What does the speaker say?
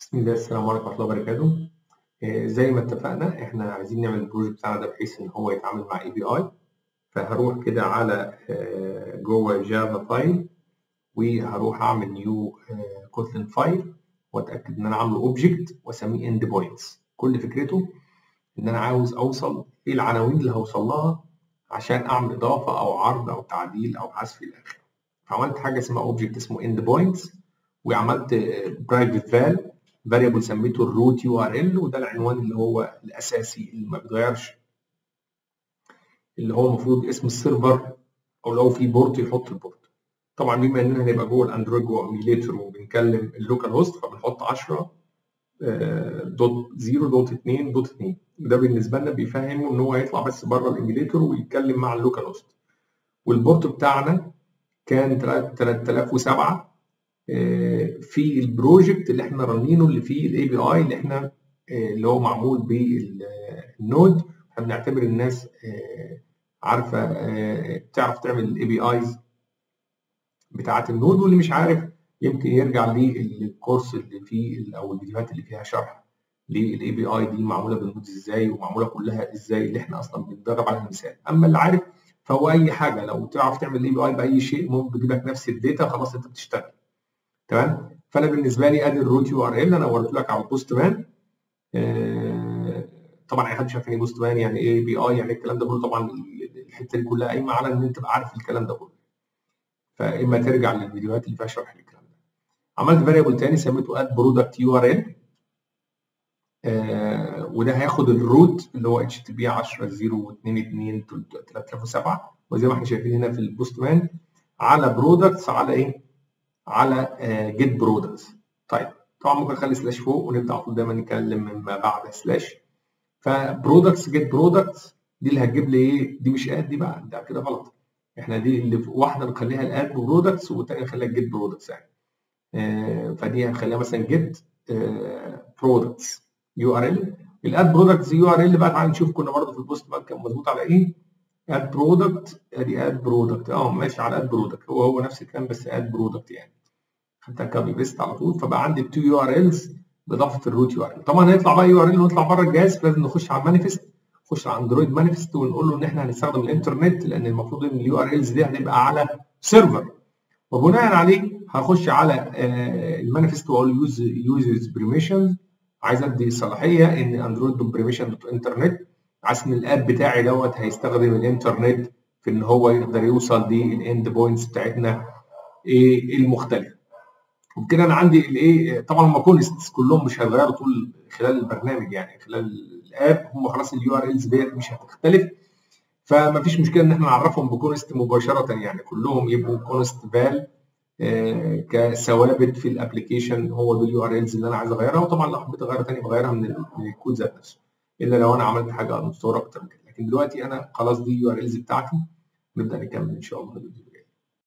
بسم الله السلام عليكم ورحمة الله وبركاته. آه، زي ما اتفقنا إحنا عايزين نعمل ال project بتاعنا ده بحيث إن هو يتعامل مع API فهروح كده على آه، جوه Java file وهروح أعمل new Kotlin file وأتأكد إن أنا عامله object وأسميه EndPoints كل فكرته إن أنا عاوز أوصل إيه العناوين اللي هوصل لها عشان أعمل إضافة أو عرض أو تعديل أو حذف إلى اخره فعملت حاجة اسمها object اسمه EndPoints وعملت private val variable سميته ال root URL وده العنوان اللي هو الأساسي اللي ما بيتغيرش. اللي هو المفروض اسم ال server أو لو في port يحط ال port. طبعا بما إننا هنبقى جوه ال Android جوه emulator وبنكلم ال localhost فبنحط 10 dot 0 dot 2 dot 2 ده بالنسبة لنا بيفهمه إن هو هيطلع بس بره ال emulator ويتكلم مع ال localhost وال port بتاعنا كان 3007 في ال project اللي إحنا رانينه اللي فيه ال API اللي إحنا اللي هو معمول بال Node إحنا بنعتبر الناس عارفة تعرف تعمل ال APIs بتاعة ال Node واللي مش عارف يمكن يرجع للكورس اللي فيه أو الفيديوهات اللي فيها شرح لل API دي معمولة بال Nodes إزاي ومعمولة كلها إزاي اللي إحنا أصلا بنتدرب على المثال. أما اللي عارف فهو أي حاجة لو تعرف تعمل API بأي شيء ممكن بيجيب لك نفس ال data خلاص أنت بتشتغل. تمام؟ فأنا بالنسبة لي أدي ال root URL أنا وريت لك على ال Postman آه طبعا أي حد شاف يعني Postman يعني API يعني الكلام ده كله طبعا الحتة دي كلها قايمة على إن أنت تبقى عارف الكلام ده كله. فإما ترجع للفيديوهات اللي فيها شرح للكلام ده. عملت variable تاني سميته add product URL وده هياخد ال root اللي هو HTTP 10 0 2 2 3007 وزي ما إحنا شايفين هنا في ال Postman على products على إيه؟ على get products طيب طبعا ممكن أخلي slash فوق ونبدأ على طول دايما نتكلم مما بعد slash ف products get products دي اللي هتجيب لي إيه؟ دي مش add دي بقى ده كده غلط. إحنا دي اللي واحدة نخليها ال add products والثانيه نخليها get products يعني. آه فدي هنخليها مثلا get products URL ال add products URL بقى تعالى نشوف كنا برضه في ال Post بقى كان مظبوط على إيه؟ add product أدي add product آه ماشي على add product هو هو نفس الكلام بس add product يعني. خدتها copy paste على طول فبقى عندي ال two URLs بإضافة ال root UR طبعا هيطلع بقى URL ونطلع بره الجهاز لازم نخش على ال manifest نخش على Android manifest ونقول له إن إحنا هنستخدم الإنترنت لأن المفروض إن ال URLs دي هتبقى على server وبناء عليه هخش على ال manifest وأقول use users permissions عايز أدي صلاحية إن android dot permission dot internet عايز إن ال app بتاعي دوت هيستخدم الإنترنت في إن هو يقدر يوصل لل EndPoints بتاعتنا إيه المختلفة. وبكده أنا عندي الايه طبعا هم consts كلهم مش هيتغيروا طول خلال البرنامج يعني خلال ال app هم خلاص ال URLs ديت مش هتختلف. فما فيش مشكلة إن إحنا نعرفهم ب const مباشرة يعني كلهم يبقوا const val آه كثوابت في ال application هو دول ال URLs اللي أنا عايز أغيرها. وطبعا لو حبيت أغيرها ثاني بغيرها من, الكود ذات نفسه إلا لو أنا عملت حاجة متطورة أكتر من كده. لكن دلوقتي أنا خلاص دي ال URLs بتاعتي نبدأ نكمل إن شاء الله.